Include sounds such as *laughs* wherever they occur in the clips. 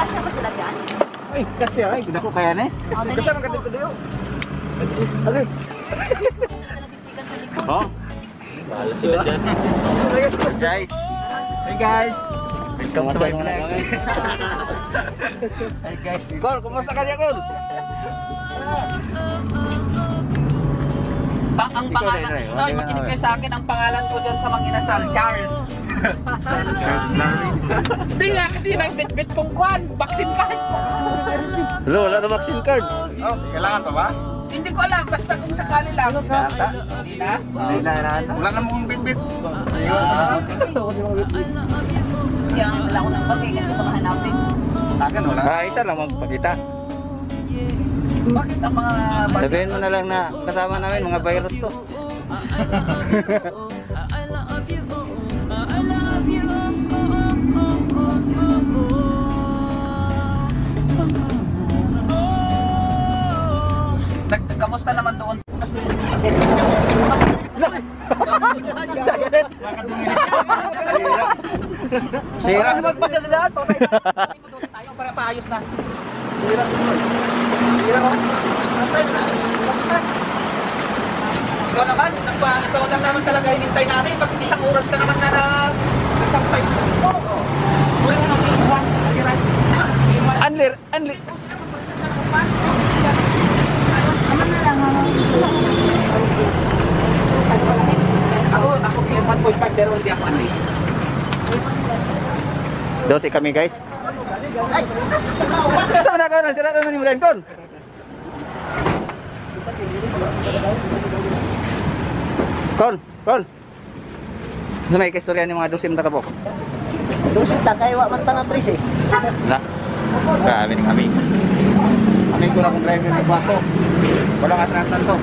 Kasya ba sila dyan? Ay, kasi ay, ganda ko kaya na eh. Oh, dali. Kasama ka dito dito. Okay. Nagsiksikan sa likod. Oh. Bahala sila dyan. Guys. Hey guys. Welcome to my vlog. Hey guys. Kol, kumusta ka niya, Kol? Pa ang pangalan. Snoy, makinig ka kayo sa akin, ang pangalan ko dyan sa mga inasal, Charles. Hindi nga, kasi nagbit-bit kong kwan, vaccine card. Hello, wala na vaccine card. Oh, kailangan pa ba? Hindi ko alam, basta kung sakali lang. Hindi na? Hindi na, na, na. Wala na mong bitbit. Kaya nga dala ko ng bagay kasi baka hanapin. Akin, wala. Ah, isa lang magpakita. Bakit ang mga... Sabihin mo na lang na kasama namin mga virus to. *laughs* Nag, kamusta naman doon? Sira. magpadadaan? Tayo para paayos na. Ikaw naman, nagpa, ikaw lang naman talaga hinintay namin. Pag isang oras ka naman na na nagsampay. Oo. Wala na nang iwan. Unlir, unlir. Ano na lang ang Ako, ako yung 1.5 pero hindi ako ano eh. Dosi kami guys. Saan na ka na? Sira na ni Mulan Kon. Kon, Kon. Sa may kastorya ni mga dosim na kabok. Dosis ta kay wa man tanan tris eh. Na. Grabe ng kami. Anay ko na kung driver ng bato. Walang atrasan to.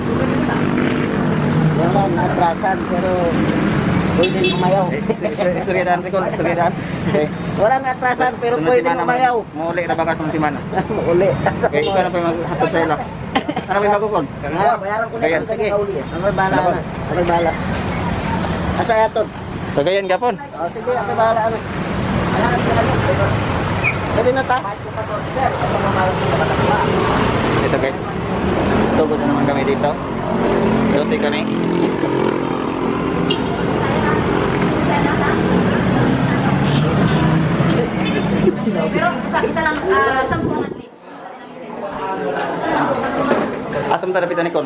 Walang atrasan, pero pwede lumayaw. Eh, eh, eh, istoryadan ko, istoryadan. Wala na atrasan, pero pwede lumayaw. Mauli na bagas ng simana. *laughs* Mauli. Okay, ikaw na pa maghatod sa ilak. Ano may magkukon? Bayaran ko na lang sa kauli. Ano bala na? Ano bala? Asa yatod? Tagayan gapon? Sige, ano bala? Ano? Ano? Ano? Pwede na ta? Ito guys. Tugod na naman kami dito. Dosi kami. Pero isa, isa lang, ah, sampu at least. Asam tara pita ni Kon.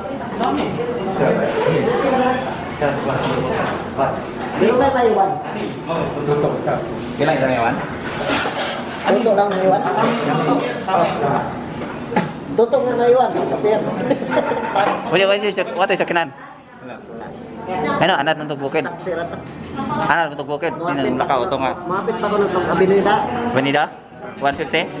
Sir, Dami. Pero may maiwan. Kailan isang maiwan? Tutok lang maiwan. Tutok na maiwan. Wala, wala, what is your kanan? Ano, anak ng tugbukin? Anak ng tugbukin? Hindi na lakaw ito nga. Mapit pa ko ng tugbukin. Avenida? Avenida? 150?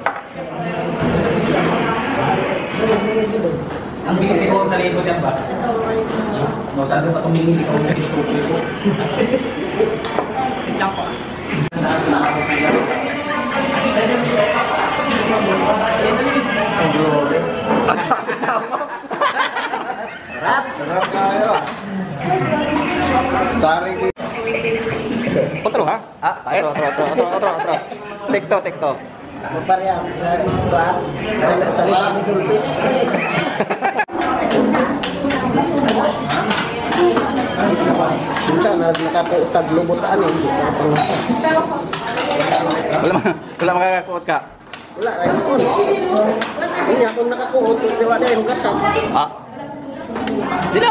Ang bilis siguro na libo niyan ba? No, saan ko pa tumingin ikaw na pinitutuloy ko? Hindi ako ah. Sarap! Sarap tayo ah! Otro ha? Ah, otro, otro, otro, otro, otro. Tekto, tekto. Hindi ka pangasa. Wala, wala makakakuot ka. Wala, ay ko. Hindi akong nakakuot. Hindi wala yung kasap. Ah. Di na,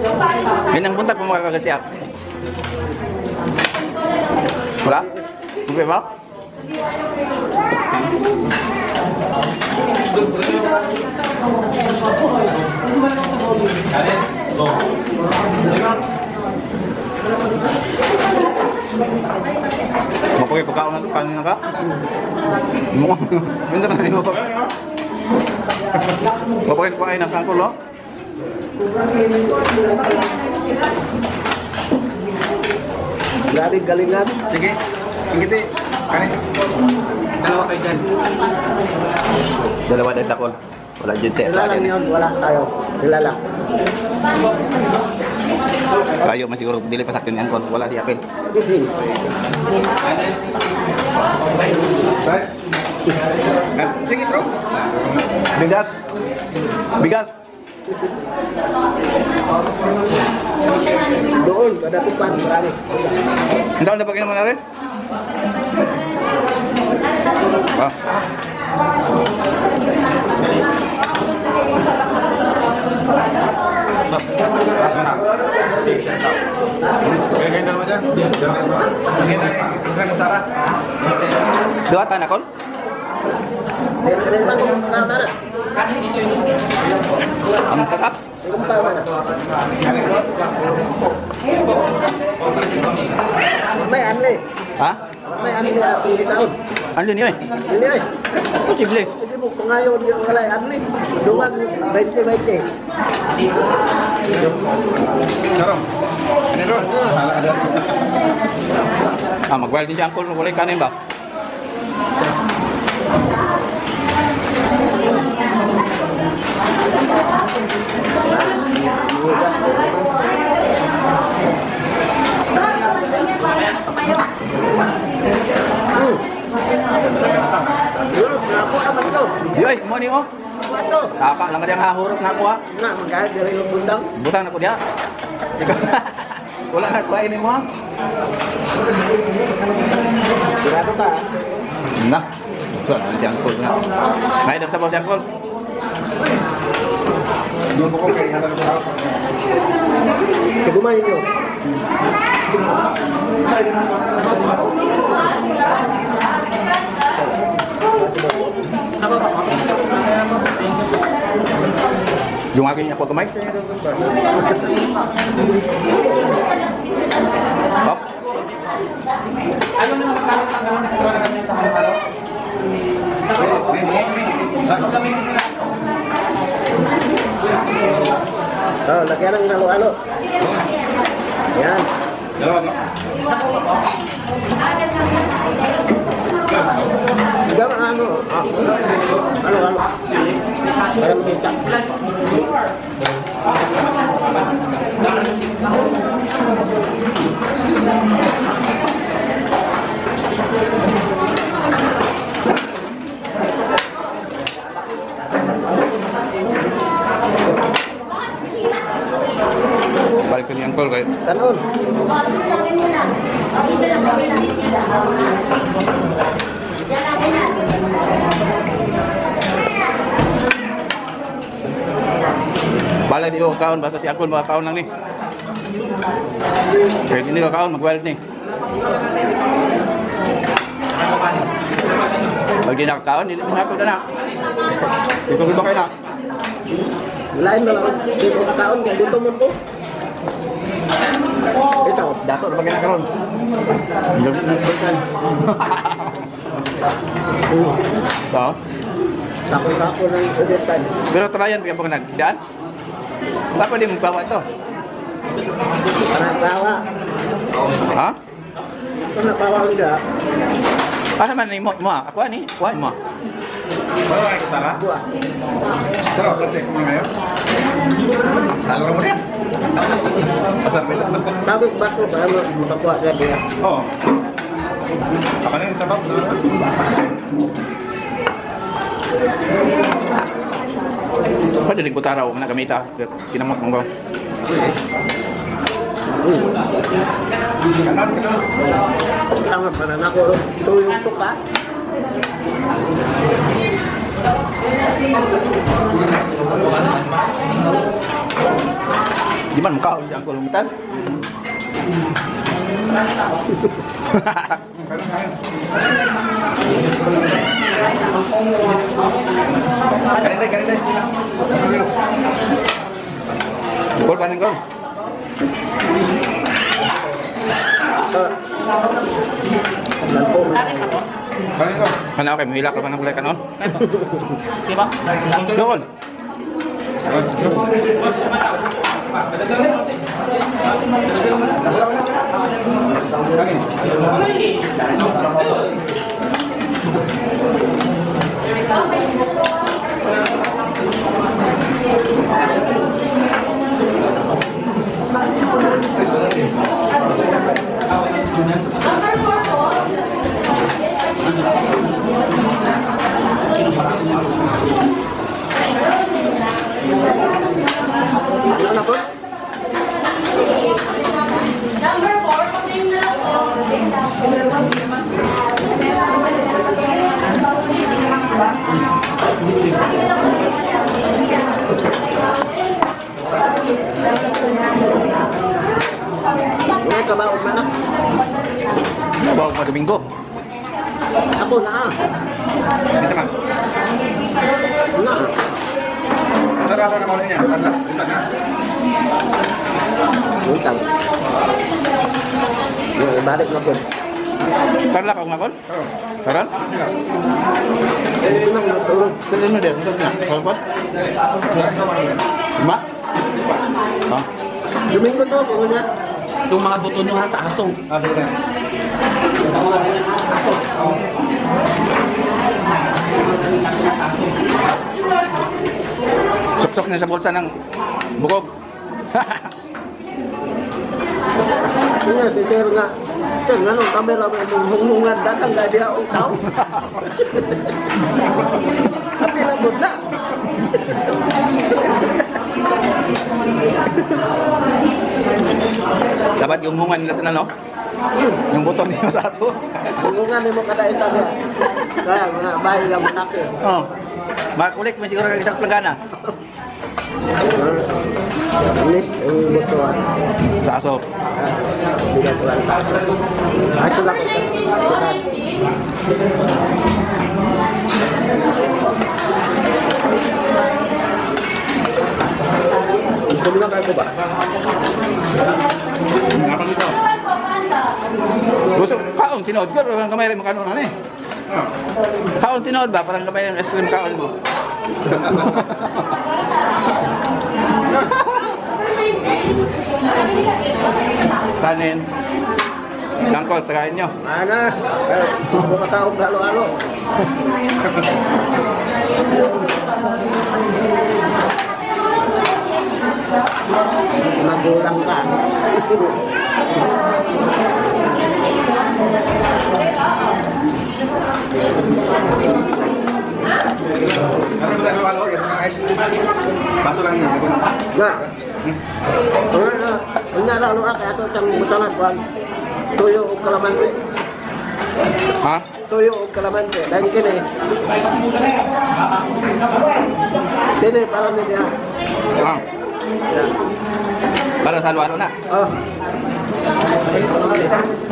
susugas. Ganang buntag mo makakagasiyak. Wala? Kumpi ba? Mapagay pagkaon ng kanina ka? Mo. Minta na din mo pa. Mapagay pagkain ng kangkol, oh. Grabe, galing natin. Sige. Sige, ti. Kanin. Dalawa kayo dyan. Dalawa dahil dakol. Wala dyan te. Kilala yun, wala tayo. Kilala. Kayo masiguro dili pa sakit ni angkol. Wala di apil. Bigas. Bigas. Doon, pada tupan, marami. Entah dapat kena mana rin? Ah. Dua tanah kon? Cầm setup. Mày ăn đi. Hả? Mày ăn đi à. Ăn luôn đi mày. Đi ơi. Có gì đi. Cái bụng con ai ôn cái này ăn đi. Đúng ăn bên kia bên kia. Ah, mag-welding siya ang kulong cái này ba? Yoy, mo ni. Ano? Kaka lang diyang hahurot na ako ha. Nga, magkahit dari yung bundang. Butang na ko diya. Wala na ini mo ka. ah. Nah. So, si angkol na. May dag sa. Doon Sarah. Siguman ninyo. Yung aking ako kamay. Hop. Ayaw na magkaroon ng gawin extra na ganyan sa halo-halo. Nila. Oh, lagyan ng halo-halo. Yan. Yan. Yan. Yan. Yan. Ah. Yan. Yan. Yan. Yan. Yan. Balik ni angkol kay. Kanon. Balik di ko kaon basta si angkol mga kaon lang ni. Kaya hindi ka kaon mag-wild ni. Pag di nakakaon, hindi mo ako na na. Ikaw ba kayo na? Lain na lang. Dito ka taon. Kaya dito mo. Ito. Dato na ba kayo nakaroon? Gabi na balikan. Oo. Tapos-tapos ng uditan. Pero tryan bigyan pag nagdaan. Baka di mo bawa to. Panatawa. Ha? Panatawa udah. Asa man ni mo mo? Ako ani, kuha mo. Naik utara. Buah. Terus plastik ke mana ngayon? Salur mo yan. Pasar nila. Sabi bako ba ano makakuha siya dia. Apa yung sabab? Pwede rin kutaraw, mana kamita. Kinamot gimana muka? Kalau mutan. Kanin deh, kanin deh. Gol kanin gol. Kanin okay, mahilak ka pa ng kulay kanon. Diba? Doon. Doon. Gol. Ano na po? Number four, pagkain na lang po. May kabaon man na. Bawa pa Domingo. Ako na. Ito ka. Na. Tara, tara, maulit niya. Tara, tara na. Utang. Yung ibalik na po. Karla ka ngakon? Na natulog. Kailan mo din? Na? Kalpot? Lima? Ha? Domingo to, niya. Yung mga buto nyo sa asong. Ah, sige na. Suksok na sa bulsa ng bukog. Iya, pikir nga. Ito, nga nung kamera hungungan datang gak dia ang tao. Tapi lambot na. Dapat yung hungan nila sa ano? Yung buto niyo sa aso. Hungungan ni mo kada ito niya. Kaya mga bahay lang manaki. Oh. Makulik may siguro kag isang planggana Inis, yung buto. sa aso. Tao. Ah, Ito lang. Kumilang kayo ba? Apa dito? Gusto kaon tinod ko parang kamay mo kanon ani. Ah. Kaon tinod ba parang kamay ng ice cream kaon mo. *laughs* Kanin. Langkol, tagayin nyo. Mana? Ako mataong halo-halo. *laughs* Magulang ka. Ano ba tayo halo? Yan mga ice. Baso lang yun. Nga. Nga na. Ang naralo ka kaya ito siyang mutangan kuhan. Tuyo o kalamansi. Ha? Tuyo o kalamansi. Dahil kini. Kini para niya. Ah. Para sa halo na. Oh.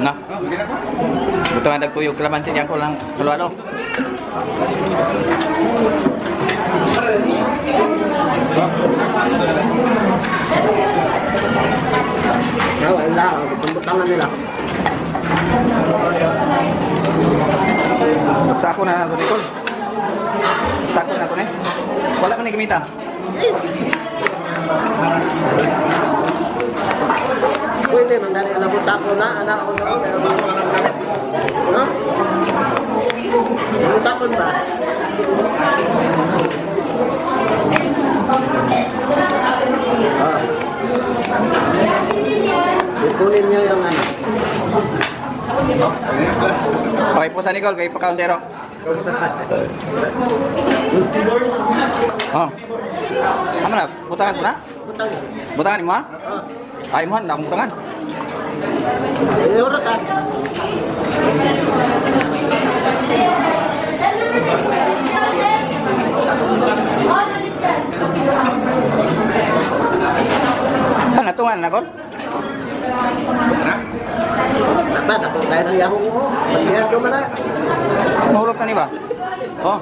Na. Ah, sige na po. Buto nga nagtuyog kalamansi niya ko lang halo-halo. Nawa, ang lao. Tumbutangan nila. Sako na ako na ako ni. Wala man ni gamita. Pwede man gani labot ako na anak ko na pero ba ko nang ba? Ah. Kunin niyo yung ano. Okay po sa Nicole, kayo pa kauntero. Oh. *laughs* Ah. Ano Kamu nak? Butangan pula? Butangan. Butangan imuha? Uh. Ah, imuha lang butangan. Eh, Urut ah. Ha, natungan na kon? Nata, napuntayan ang yahoo mo. Pagkihado ka na. Mahulot na ni ba? Oh.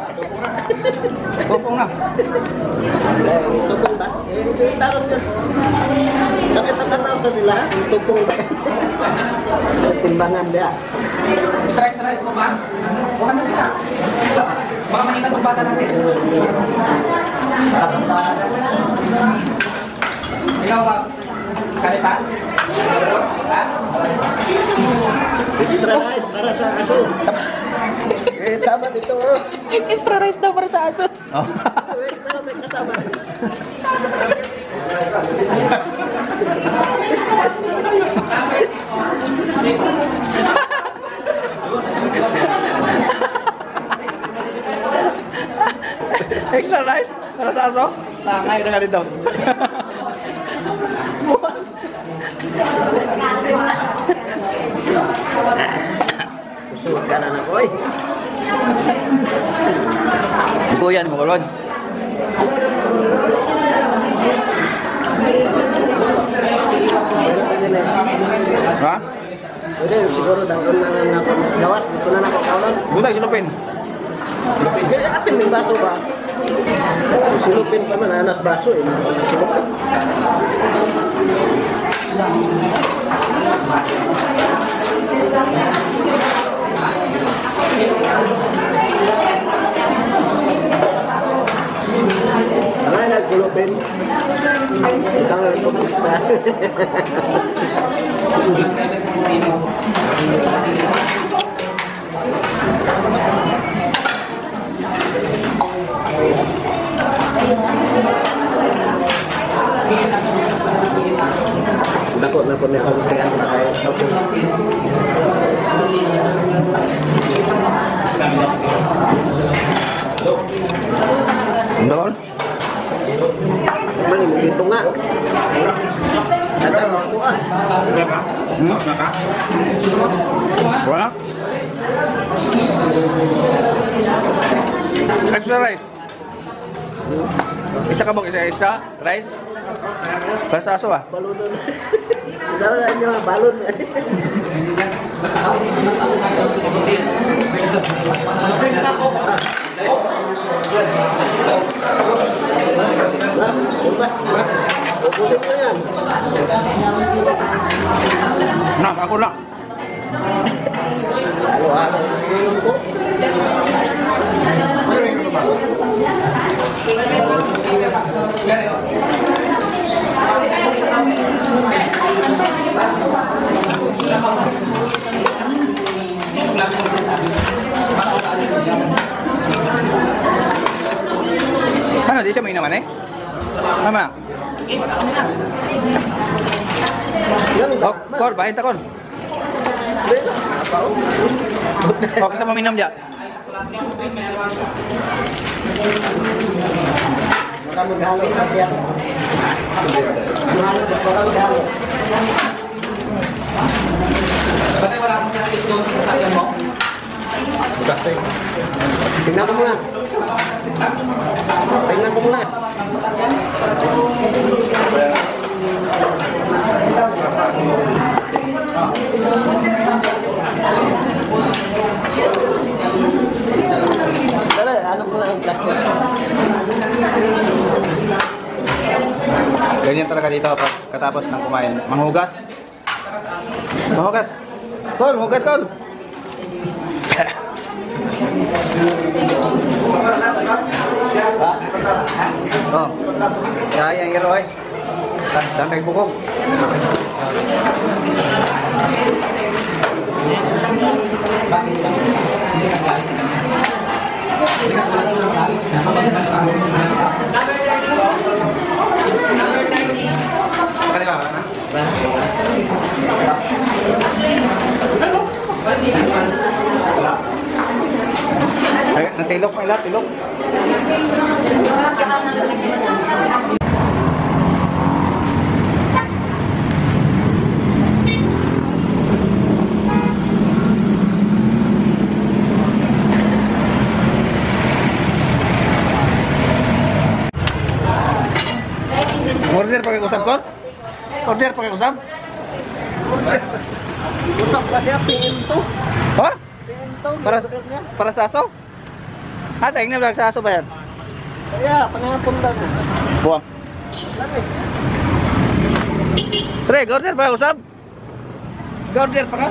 Pupong na. Eh, tupong ba? Eh, tarong yun. Kami tatanaw sa sila, yung tupong ba? Sa timbangan dia. Stress-stress mo ba? Huwag na kita. Baka makita itong bata natin. Ikaw? Kalisan? Ha? Extra rice para sa aso. Eh, tama dito. Oh. *laughs* Extra rice daw para sa aso. Oh. *laughs* Extra rice para sa aso? Tangay na ka dito. Susunod ka na na, boy. Kuyan mo kulon. Pero pwede na. Ha? Pwede, siguro na lang ako mas gawas. Dito na nakakaulan. Butay silupin. Kaya apin may baso ba? Silupin pa man, anas baso eh. Silupin. Ano lo ven. Están en Nakot na po na kung kaya na tayo. Okay. Doon? Dawal? Man, dito nga. Ada ako ah. Udah kak? Hmm? Udah kak? Wala? Extra rice. Isa ka bang isa-isa? Rice? Sa aso ah. Balon. Dala balon. nào aku nak. Thank you. Eh? Tama. Yan Oh, Kol, bahit Kol. Oh, kasama minum. Kamu Tingnan ko muna. Tingnan ko muna. Dala, ano ko lang ang. Ganyan talaga dito pag katapos ng kumain. Manghugas. Manghugas. Kol, manghugas Kol. Oh. Ya, yang ini oi. Dan baik bukong. Kanila natilok may lahat, tilok. Order pakai kusam kon? Order pakai kusam? Usap kasi ang pinto. Ha? Pinto. Para para sa aso? Ah, tayo na vlog sa aso ba yan? Kaya, panahapon na. Buwang. Tre, order pa usab? Order pa ka?